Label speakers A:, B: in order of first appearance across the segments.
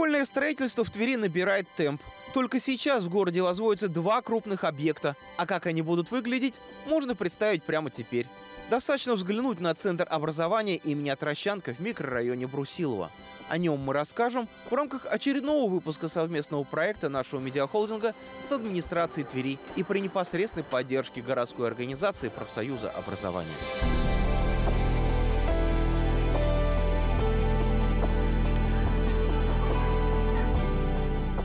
A: Школьное строительство в Твери набирает темп. Только сейчас в городе возводятся два крупных объекта, а как они будут выглядеть, можно представить прямо теперь. Достаточно взглянуть на Центр образования имени Отрощанка в микрорайоне Брусилова. О нем мы расскажем в рамках очередного выпуска совместного проекта нашего медиахолдинга с администрацией Твери и при непосредственной поддержке городской организации профсоюза образования.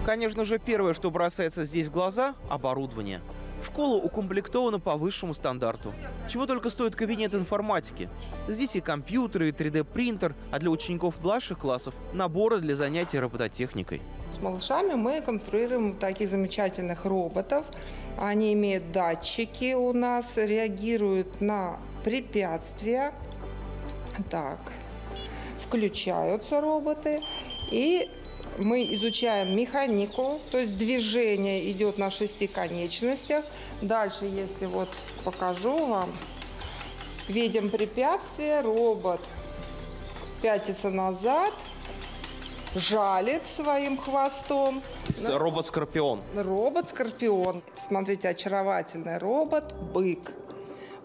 A: Конечно же, первое, что бросается здесь в глаза – оборудование. Школа укомплектована по высшему стандарту. Чего только стоит кабинет информатики. Здесь и компьютеры, и 3D-принтер, а для учеников младших классов – наборы для занятий робототехникой.
B: С малышами мы конструируем таких замечательных роботов. Они имеют датчики у нас, реагируют на препятствия. Так, включаются роботы и мы изучаем механику, то есть движение идет на шести конечностях. Дальше, если вот покажу вам, видим препятствие, робот пятится назад, жалит своим хвостом.
A: Робот-скорпион.
B: Робот-скорпион. Смотрите, очаровательный робот-бык.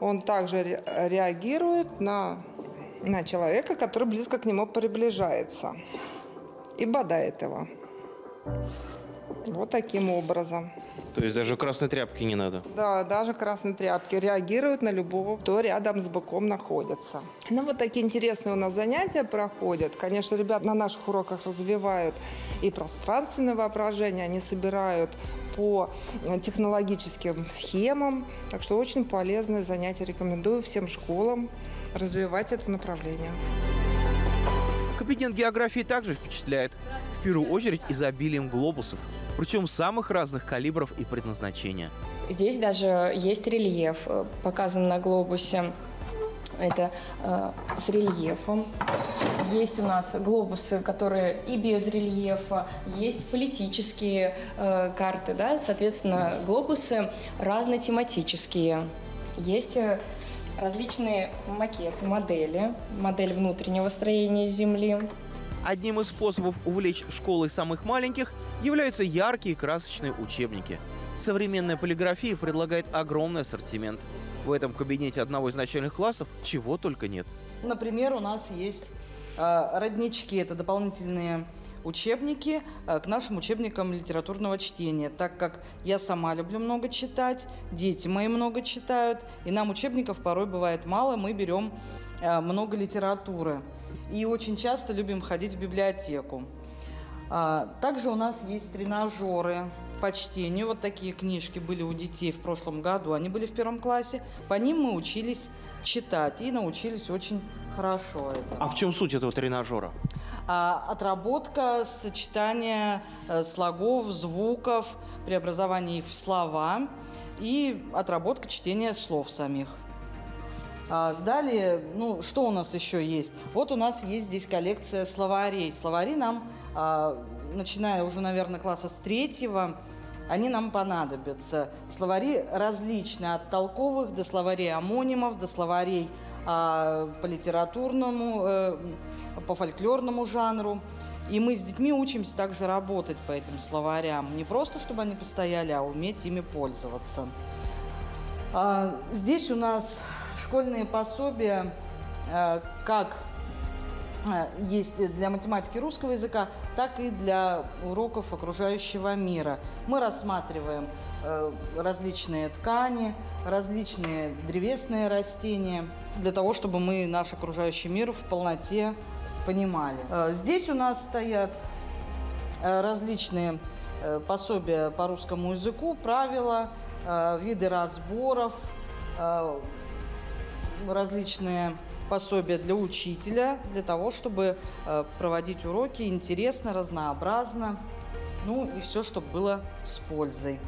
B: Он также реагирует на, на человека, который близко к нему приближается и бодает его. Вот таким образом.
A: То есть даже красной тряпки не надо?
B: Да, даже красной тряпки реагируют на любого, кто рядом с быком находится. Ну, вот такие интересные у нас занятия проходят. Конечно, ребят на наших уроках развивают и пространственное воображение, они собирают по технологическим схемам. Так что очень полезное занятие. Рекомендую всем школам развивать это направление.
A: Кабинет географии также впечатляет. В первую очередь изобилием глобусов, причем самых разных калибров и предназначения.
C: Здесь даже есть рельеф, э, показан на глобусе. Это э, с рельефом. Есть у нас глобусы, которые и без рельефа, есть политические э, карты, да, соответственно, глобусы разнотематические. Есть э, различные макеты, модели, модель внутреннего строения Земли.
A: Одним из способов увлечь школы самых маленьких являются яркие красочные учебники. Современная полиграфия предлагает огромный ассортимент. В этом кабинете одного из начальных классов чего только нет.
D: Например, у нас есть э, роднички, это дополнительные учебники э, к нашим учебникам литературного чтения, так как я сама люблю много читать, дети мои много читают, и нам учебников порой бывает мало, мы берем э, много литературы. И очень часто любим ходить в библиотеку. А, также у нас есть тренажеры по чтению. Вот такие книжки были у детей в прошлом году. Они были в первом классе. По ним мы учились читать и научились очень хорошо. Это.
A: А в чем суть этого тренажера?
D: А, отработка сочетания э, слогов, звуков, преобразование их в слова и отработка чтения слов самих. А, далее, ну, что у нас еще есть? Вот у нас есть здесь коллекция словарей. Словари нам, а, начиная уже, наверное, класса с третьего, они нам понадобятся. Словари различные, от толковых до словарей амонимов, до словарей а, по литературному, э, по фольклорному жанру. И мы с детьми учимся также работать по этим словарям. Не просто, чтобы они постояли, а уметь ими пользоваться. А, здесь у нас школьные пособия, э, как э, есть для математики русского языка, так и для уроков окружающего мира. Мы рассматриваем различные ткани, различные древесные растения, для того, чтобы мы наш окружающий мир в полноте понимали. Э, здесь у нас стоят э, различные пособия по русскому языку, правила, виды разборов, различные пособия для учителя, для того, чтобы проводить уроки интересно, разнообразно, ну и все, чтобы было с пользой.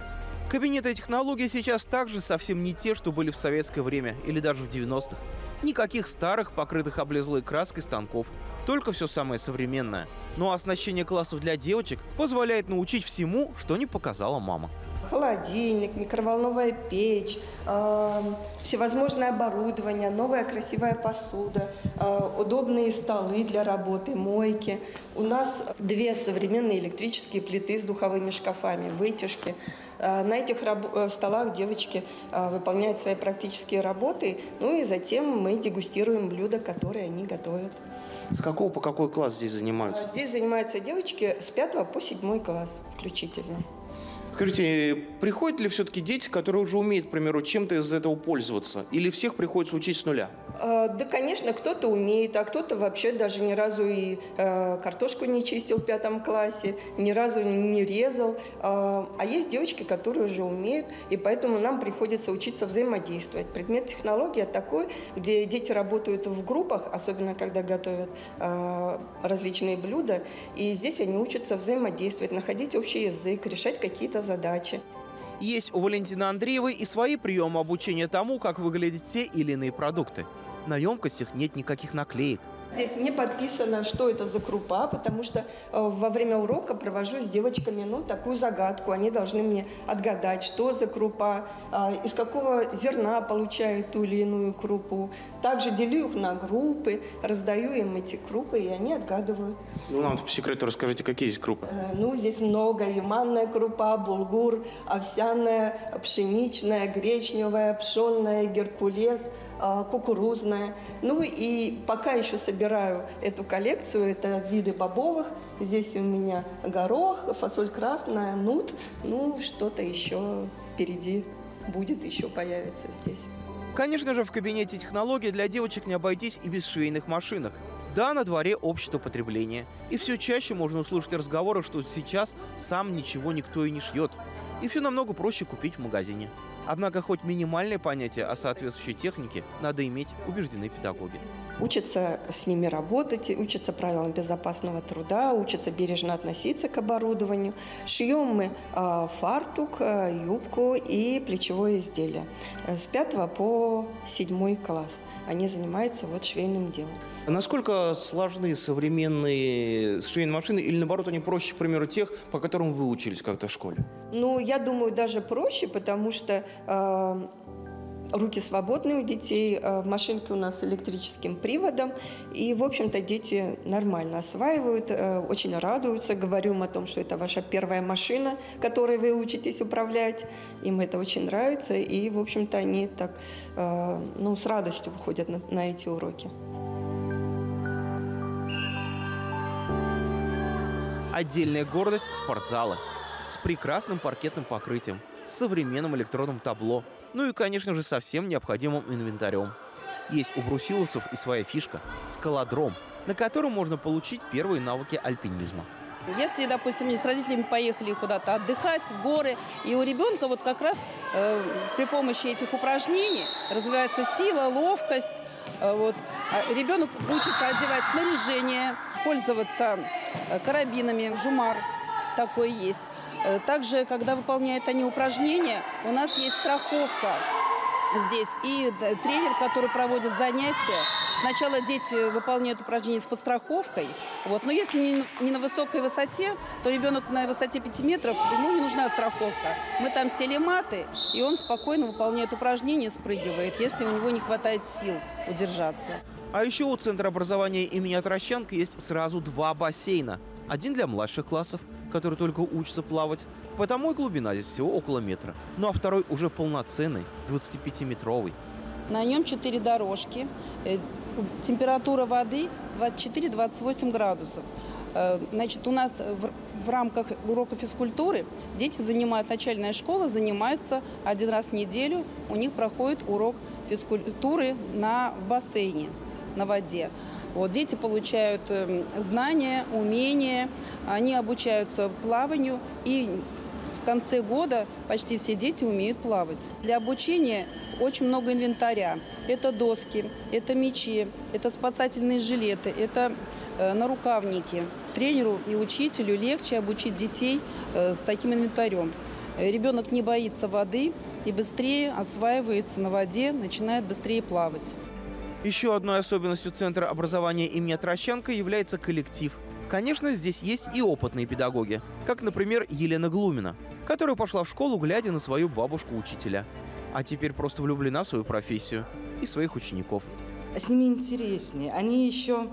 A: Кабинеты и технологии сейчас также совсем не те, что были в советское время или даже в 90-х. Никаких старых, покрытых облезлой краской станков. Только все самое современное. Ну а оснащение классов для девочек позволяет научить всему, что не показала мама.
E: холодильник, микроволновая печь, э, всевозможное оборудование, новая красивая посуда, э, удобные столы для работы, мойки. У нас две современные электрические плиты с духовыми шкафами, вытяжки. Э, на этих раб- столах девочки э, выполняют свои практические работы, ну и затем мы дегустируем блюда, которые они готовят.
A: С какого по какой класс здесь занимаются?
E: Здесь занимаются девочки с 5 по 7 класс включительно.
A: Скажите, приходят ли все-таки дети, которые уже умеют, к примеру, чем-то из этого пользоваться? Или всех приходится учить с нуля?
E: Э, Да, конечно, кто-то умеет, а кто-то вообще даже ни разу и э, картошку не чистил в пятом классе, ни разу не резал. Э, А есть девочки, которые уже умеют, и поэтому нам приходится учиться взаимодействовать. Предмет технология такой, где дети работают в группах, особенно когда готовят э, различные блюда, и здесь они учатся взаимодействовать, находить общий язык, решать какие-то задачи.
A: Есть у Валентины Андреевой и свои приемы обучения тому, как выглядят те или иные продукты. На емкостях нет никаких наклеек.
E: Здесь не подписано, что это за крупа, потому что э, во время урока провожу с девочками ну, такую загадку. Они должны мне отгадать, что за крупа, э, из какого зерна получают ту или иную крупу. Также делю их на группы, раздаю им эти крупы, и они отгадывают.
A: Ну, нам по секрету расскажите, какие здесь крупы.
E: Э, Ну, здесь много. И манная крупа, булгур, овсяная, пшеничная, гречневая, пшенная, геркулес, кукурузная. Ну и пока еще собираю эту коллекцию, это виды бобовых. Здесь у меня горох, фасоль красная, нут. Ну, что-то еще впереди будет, еще появится здесь.
A: Конечно же, в кабинете технологий для девочек не обойтись и без швейных машинок. Да, на дворе общество потребления. И все чаще можно услышать разговоры, что сейчас сам ничего никто и не шьет. И все намного проще купить в магазине. Однако хоть минимальное понятие о соответствующей технике надо иметь, убеждены педагоги.
E: Учатся с ними работать, учатся правилам безопасного труда, учатся бережно относиться к оборудованию. Шьем мы э, фартук, э, юбку и плечевое изделие. Э, С 5 по 7 класс они занимаются вот швейным делом.
A: Насколько сложны современные швейные машины или наоборот они проще, к примеру, тех, по которым вы учились как-то в школе?
E: Ну, я думаю, даже проще, потому что э, руки свободные у детей, э, машинки у нас с электрическим приводом, и, в общем-то, дети нормально осваивают, э, очень радуются, говорю им о том, что это ваша первая машина, которой вы учитесь управлять, им это очень нравится, и, в общем-то, они так, э, ну, с радостью выходят на, на эти уроки.
A: Отдельная гордость – спортзалы. С прекрасным паркетным покрытием, современным электронным табло, ну и, конечно же, со всем необходимым инвентарем. Есть у брусиловцев и своя фишка – скалодром, на котором можно получить первые навыки альпинизма.
F: Если, допустим, они с родителями поехали куда-то отдыхать, в горы, и у ребенка вот как раз э, при помощи этих упражнений развивается сила, ловкость. Э, вот. А ребенок учится одевать снаряжение, пользоваться э, карабинами, жумар такой есть. Э, Также, когда выполняют они упражнения, у нас есть страховка здесь. И тренер, который проводит занятия, сначала дети выполняют упражнения с подстраховкой. Вот. Но если не, на высокой высоте, то ребенок на высоте 5 метров, ему не нужна страховка. Мы там стелим маты, и он спокойно выполняет упражнения, спрыгивает, если у него не хватает сил удержаться.
A: А еще у Центра образования имени Отрощанка есть сразу два бассейна. Один для младших классов, которые только учатся плавать, потому и глубина здесь всего около метра. Ну а второй уже полноценный, 25-метровый.
F: На нем 4 дорожки. Э, Температура воды 24-28 градусов. Э, Значит, у нас в, в рамках урока физкультуры дети занимают, начальная школа занимается один раз в неделю. У них проходит урок физкультуры на, в бассейне, на воде. Вот, дети получают э, знания, умения, они обучаются плаванию и в конце года почти все дети умеют плавать. Для обучения очень много инвентаря. Это доски, это мечи, это спасательные жилеты, это э, нарукавники. Тренеру и учителю легче обучить детей э, с таким инвентарем. Ребенок не боится воды и быстрее осваивается на воде, начинает быстрее плавать.
A: Еще одной особенностью Центра образования имени Трощенко является коллектив. Конечно, здесь есть и опытные педагоги, как, например, Елена Глумина, которая пошла в школу, глядя на свою бабушку-учителя. А теперь просто влюблена в свою профессию и своих учеников.
D: С ними интереснее. Они еще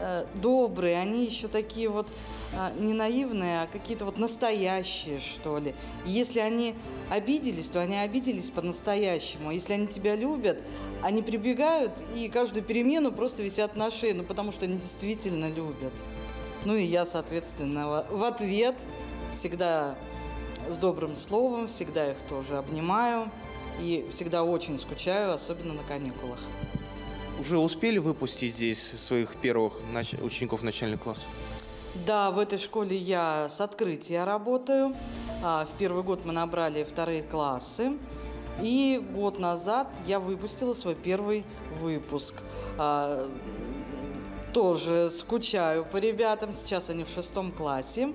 D: э, добрые, они еще такие вот э, не наивные, а какие-то вот настоящие, что ли. И если они обиделись, то они обиделись по-настоящему. Если они тебя любят, они прибегают и каждую перемену просто висят на шее, ну потому что они действительно любят. Ну и я, соответственно, в ответ всегда с добрым словом, всегда их тоже обнимаю и всегда очень скучаю, особенно на каникулах.
A: Уже успели выпустить здесь своих первых нач... учеников начальных классов?
D: Да, в этой школе я с открытия работаю. А, в первый год мы набрали вторые классы. И год назад я выпустила свой первый выпуск. А, тоже скучаю по ребятам. Сейчас они в шестом классе.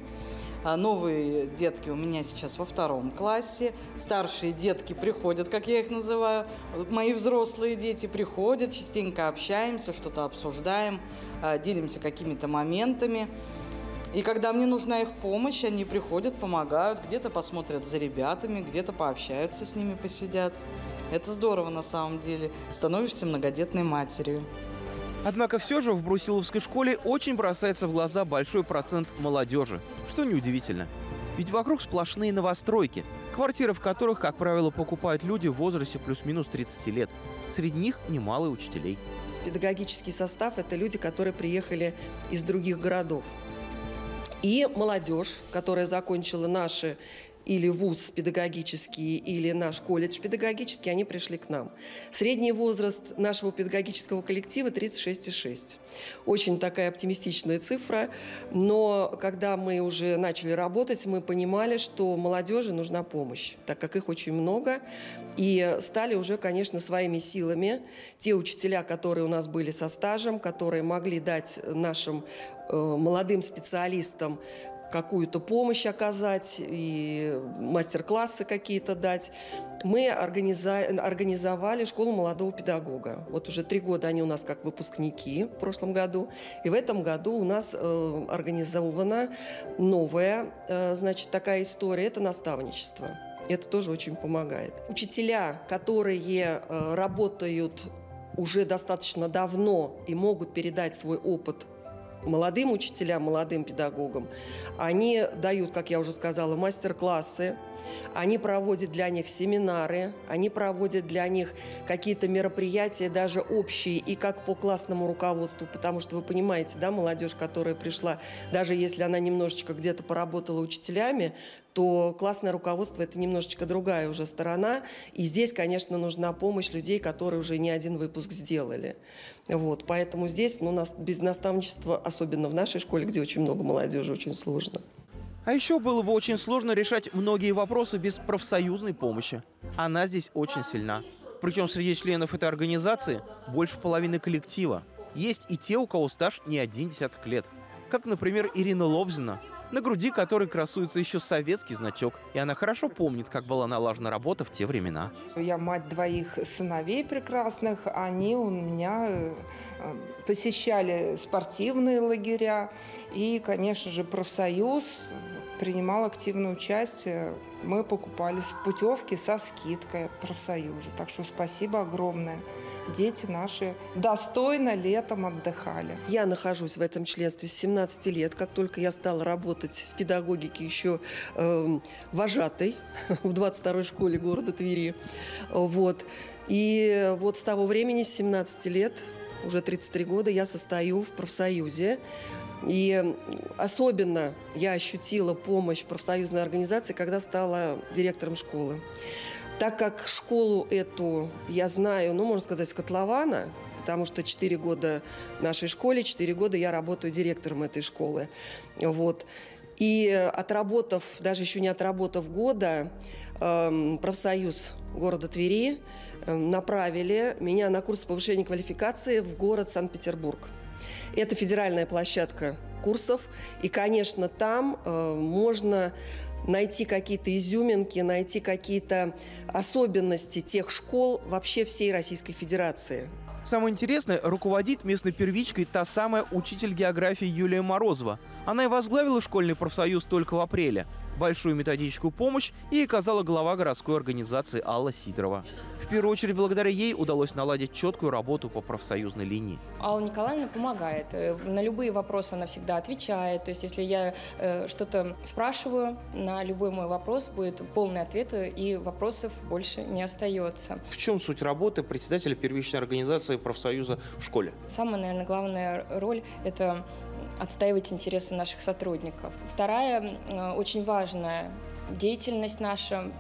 D: А новые детки у меня сейчас во втором классе. Старшие детки приходят, как я их называю. Мои взрослые дети приходят, частенько общаемся, что-то обсуждаем, а, делимся какими-то моментами. И когда мне нужна их помощь, они приходят, помогают, где-то посмотрят за ребятами, где-то пообщаются с ними, посидят. Это здорово на самом деле. Становишься многодетной матерью.
A: Однако все же в Брусиловской школе очень бросается в глаза большой процент молодежи, что неудивительно. Ведь вокруг сплошные новостройки, квартиры в которых, как правило, покупают люди в возрасте плюс-минус 30 лет. Среди них немало учителей.
G: Педагогический состав – это люди, которые приехали из других городов. И молодежь, которая закончила наши или вуз педагогический, или наш колледж педагогический, они пришли к нам. Средний возраст нашего педагогического коллектива 36,6. Очень такая оптимистичная цифра, но когда мы уже начали работать, мы понимали, что молодежи нужна помощь, так как их очень много, и стали уже, конечно, своими силами те учителя, которые у нас были со стажем, которые могли дать нашим э, молодым специалистам какую-то помощь оказать и мастер-классы какие-то дать. Мы организовали школу молодого педагога. Вот уже три года они у нас как выпускники в прошлом году. И в этом году у нас э, организована новая, э, значит, такая история. Это наставничество. Это тоже очень помогает. Учителя, которые э, работают уже достаточно давно и могут передать свой опыт молодым учителям, молодым педагогам. Они дают, как я уже сказала, мастер-классы, они проводят для них семинары, они проводят для них какие-то мероприятия, даже общие, и как по классному руководству, потому что вы понимаете, да, молодежь, которая пришла, даже если она немножечко где-то поработала учителями, то классное руководство – это немножечко другая уже сторона. И здесь, конечно, нужна помощь людей, которые уже не один выпуск сделали. Вот, поэтому здесь ну, нас, без наставничества, особенно в нашей школе, где очень много молодежи, очень сложно.
A: А еще было бы очень сложно решать многие вопросы без профсоюзной помощи. Она здесь очень сильна. Причем среди членов этой организации больше половины коллектива. Есть и те, у кого стаж не один десяток лет. Как, например, Ирина Лобзина, на груди которой красуется еще советский значок, и она хорошо помнит, как была налажена работа в те времена.
B: Я мать двоих сыновей прекрасных, они у меня э, посещали спортивные лагеря, и, конечно же, профсоюз принимал активное участие. Мы покупали путевки со скидкой от профсоюза. Так что спасибо огромное дети наши достойно летом отдыхали.
G: Я нахожусь в этом членстве с 17 лет. Как только я стала работать в педагогике еще э, вожатой в 22-й школе города Твери. Вот. И вот с того времени, с 17 лет, уже 33 года, я состою в профсоюзе. И особенно я ощутила помощь профсоюзной организации, когда стала директором школы. Так как школу эту я знаю, ну, можно сказать, с котлована, потому что 4 года нашей школе, 4 года я работаю директором этой школы. Вот. И отработав, даже еще не отработав года, эм, профсоюз города Твери эм, направили меня на курс повышения квалификации в город Санкт-Петербург. Это федеральная площадка курсов, и, конечно, там э, можно найти какие-то изюминки, найти какие-то особенности тех школ вообще всей Российской Федерации.
A: Самое интересное, руководит местной первичкой та самая учитель географии Юлия Морозова. Она и возглавила школьный профсоюз только в апреле. Большую методическую помощь ей оказала глава городской организации Алла Сидорова. В первую очередь, благодаря ей удалось наладить четкую работу по профсоюзной линии.
C: Алла Николаевна помогает. Э, на любые вопросы она всегда отвечает. То есть, если я э, что-то спрашиваю, на любой мой вопрос будет полный ответ, и вопросов больше не остается.
A: В чем суть работы председателя первичной организации профсоюза в школе?
C: Самая, наверное, главная роль – это отстаивать интересы наших сотрудников. Вторая, э, очень важная деятельность наша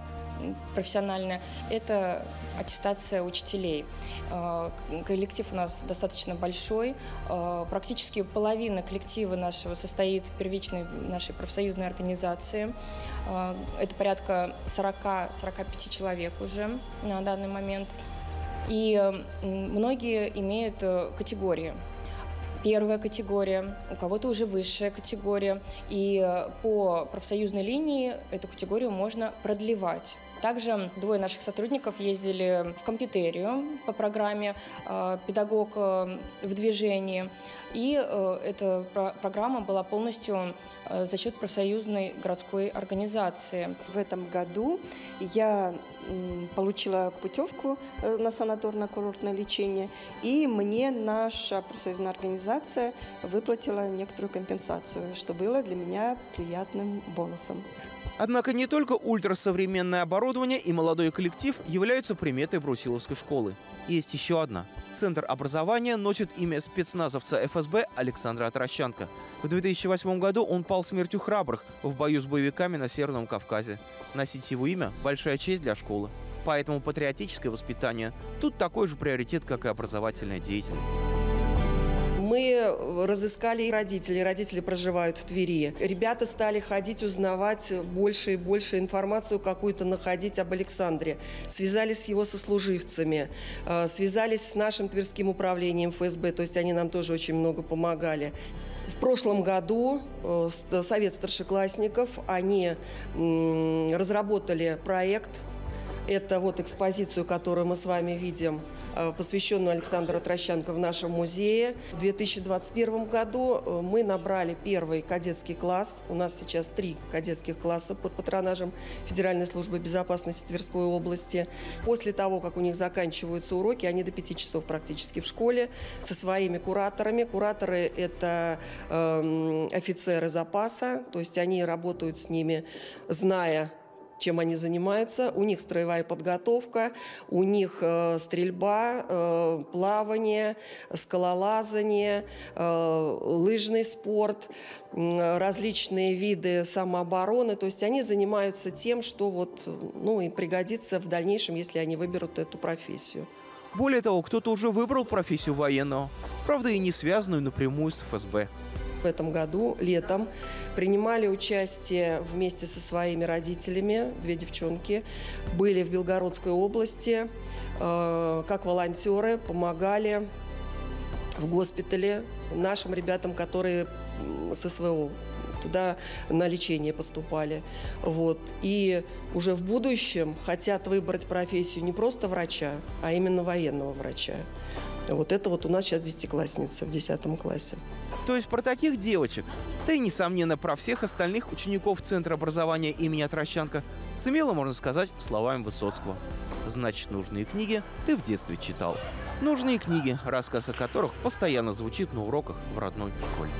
C: профессиональная, это аттестация учителей. Э, коллектив у нас достаточно большой. Э, практически половина коллектива нашего состоит в первичной нашей профсоюзной организации. Это порядка 40-45 человек уже на данный момент. И многие имеют категории первая категория, у кого-то уже высшая категория. И э, по профсоюзной линии эту категорию можно продлевать. Также двое наших сотрудников ездили в компьютерию по программе э, «Педагог э, в движении». И эта программа была полностью за счет профсоюзной городской организации.
E: В этом году я получила путевку на санаторно-курортное лечение, и мне наша профсоюзная организация выплатила некоторую компенсацию, что было для меня приятным бонусом.
A: Однако не только ультрасовременное оборудование и молодой коллектив являются приметой Брусиловской школы. Есть еще одна. Центр образования носит имя спецназовца ФСБ Александра Отрощанко. В 2008 году он пал смертью храбрых в бою с боевиками на Северном Кавказе. Носить его имя – большая честь для школы. Поэтому патриотическое воспитание тут такой же приоритет, как и образовательная деятельность.
G: Мы разыскали родителей. Родители проживают в Твери. Ребята стали ходить, узнавать больше и больше информацию какую-то находить об Александре. Связались с его сослуживцами, э, связались с нашим Тверским управлением ФСБ, то есть они нам тоже очень много помогали. В прошлом году э, Совет старшеклассников, они разработали проект это вот экспозицию, которую мы с вами видим, э, посвященную Александру Трощенко в нашем музее. В 2021 году э, мы набрали первый кадетский класс. У нас сейчас три кадетских класса под патронажем Федеральной службы безопасности Тверской области. После того, как у них заканчиваются уроки, они до пяти часов практически в школе со своими кураторами. Кураторы – это э, офицеры запаса, то есть они работают с ними, зная чем они занимаются. У них строевая подготовка, у них э, стрельба, э, плавание, скалолазание, э, лыжный спорт, э, различные виды самообороны. То есть они занимаются тем, что вот, ну, им пригодится в дальнейшем, если они выберут эту профессию.
A: Более того, кто-то уже выбрал профессию военного, правда и не связанную напрямую с ФСБ
G: в этом году, летом, принимали участие вместе со своими родителями, две девчонки, были в Белгородской области, э, как волонтеры, помогали в госпитале нашим ребятам, которые со своего туда на лечение поступали. Вот. И уже в будущем хотят выбрать профессию не просто врача, а именно военного врача. Вот это вот у нас сейчас десятиклассница в десятом классе.
A: То есть про таких девочек, да и, несомненно, про всех остальных учеников Центра образования имени Отрощанка смело можно сказать словами Высоцкого. Значит, нужные книги ты в детстве читал. Нужные книги, рассказ о которых постоянно звучит на уроках в родной школе.